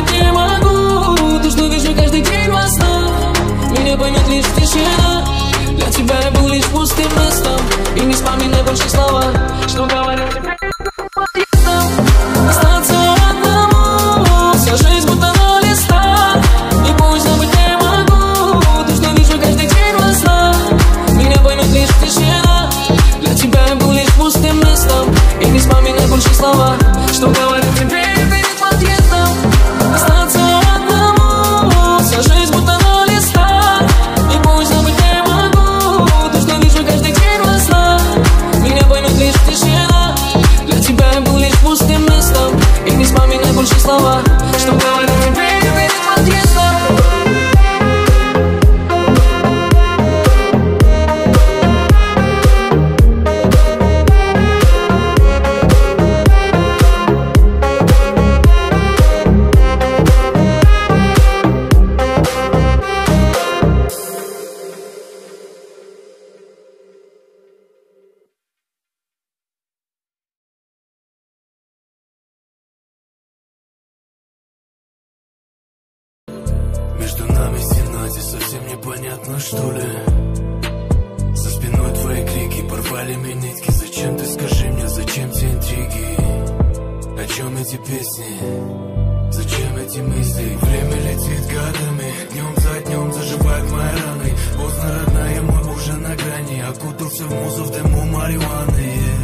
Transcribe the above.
уснуть не могу. То, что вижу каждый день во снах Меня поймет лишь тишина. Для тебя я был лишь пустым местом И не вспоминай больше слова Что говорил тебе. Одному. Вся жизнь будто на листах И пусть забыть не могу. То, что вижу каждый день во снах Меня поймет лишь тишина. Для тебя я был лишь пустым местом И не больше слова Что говорил непонятно что ли? За спиной твои крики порвали мне нитки. Зачем ты скажи мне, зачем те интриги? О чем эти песни, зачем эти мысли? Время летит годами, днем за днем заживают мои раны. Поздно, родная, мы уже на грани. Окутался в музу в дыму марихуаны